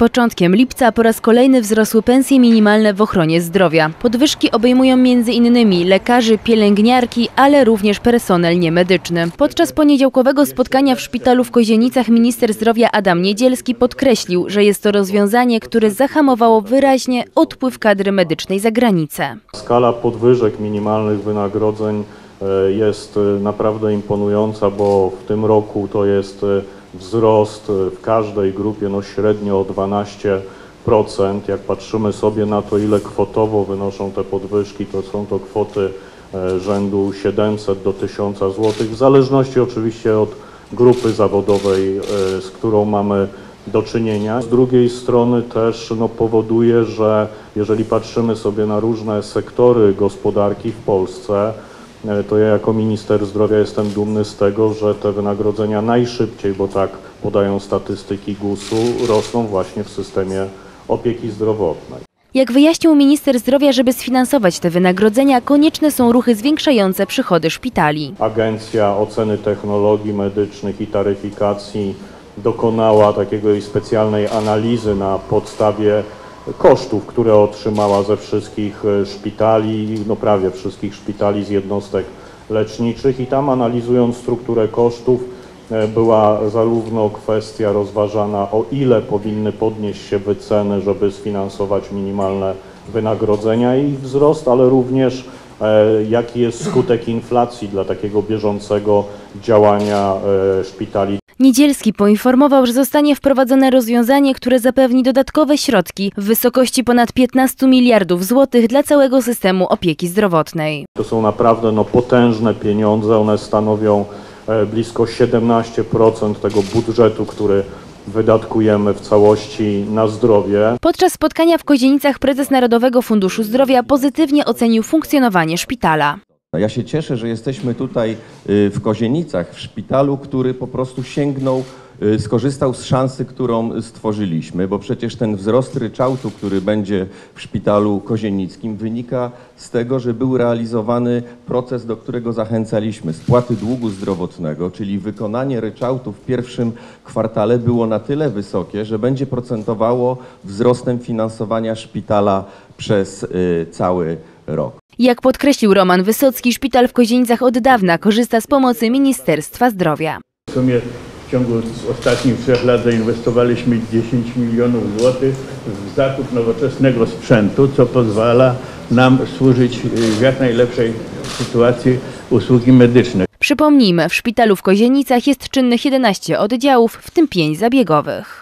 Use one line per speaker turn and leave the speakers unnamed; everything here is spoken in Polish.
początkiem lipca po raz kolejny wzrosły pensje minimalne w ochronie zdrowia. Podwyżki obejmują m.in. lekarzy, pielęgniarki, ale również personel niemedyczny. Podczas poniedziałkowego spotkania w szpitalu w Kozienicach minister zdrowia Adam Niedzielski podkreślił, że jest to rozwiązanie, które zahamowało wyraźnie odpływ kadry medycznej za granicę.
Skala podwyżek minimalnych wynagrodzeń e, jest e, naprawdę imponująca, bo w tym roku to jest e, wzrost e, w każdej grupie no średnio o 12%. Jak patrzymy sobie na to, ile kwotowo wynoszą te podwyżki, to są to kwoty e, rzędu 700 do 1000 zł, w zależności oczywiście od grupy zawodowej, e, z którą mamy do czynienia. Z drugiej strony też no, powoduje, że jeżeli patrzymy sobie na różne sektory gospodarki w Polsce, to ja jako minister zdrowia jestem dumny z tego, że te wynagrodzenia najszybciej, bo tak podają statystyki GUS-u, rosną właśnie w systemie opieki zdrowotnej.
Jak wyjaśnił minister zdrowia, żeby sfinansować te wynagrodzenia, konieczne są ruchy zwiększające przychody szpitali.
Agencja Oceny Technologii Medycznych i Taryfikacji dokonała takiej specjalnej analizy na podstawie kosztów, które otrzymała ze wszystkich e, szpitali, no prawie wszystkich szpitali z jednostek leczniczych. I tam analizując strukturę kosztów e, była zarówno kwestia rozważana o ile powinny podnieść się wyceny, żeby sfinansować minimalne wynagrodzenia i wzrost, ale również e, jaki jest skutek inflacji dla takiego bieżącego działania szpitali
Niedzielski poinformował, że zostanie wprowadzone rozwiązanie, które zapewni dodatkowe środki w wysokości ponad 15 miliardów złotych dla całego systemu opieki zdrowotnej.
To są naprawdę no, potężne pieniądze, one stanowią e, blisko 17% tego budżetu, który wydatkujemy w całości na zdrowie.
Podczas spotkania w Kozienicach prezes Narodowego Funduszu Zdrowia pozytywnie ocenił funkcjonowanie szpitala.
No, Ja się cieszę, że jesteśmy tutaj y, w Kozienicach, w szpitalu, który po prostu sięgnął, y, skorzystał z szansy, którą stworzyliśmy, bo przecież ten wzrost ryczałtu, który będzie w szpitalu kozienickim, wynika z tego, że był realizowany proces, do którego zachęcaliśmy, spłaty długu zdrowotnego, czyli wykonanie ryczałtu w pierwszym kwartale było na tyle wysokie, że będzie procentowało wzrostem finansowania szpitala przez y, cały rok.
Jak podkreślił Roman Wysocki, szpital w Kozienicach od dawna korzysta z pomocy Ministerstwa Zdrowia.
W sumie w ciągu ostatnich trzech lat zainwestowaliśmy 10 milionów złotych w zakup nowoczesnego sprzętu, co pozwala nam służyć y, w jak najlepszej sytuacji usługi medyczne.
Przypomnijmy, w szpitalu w Kozienicach jest czynnych 11 oddziałów, w tym 5 zabiegowych.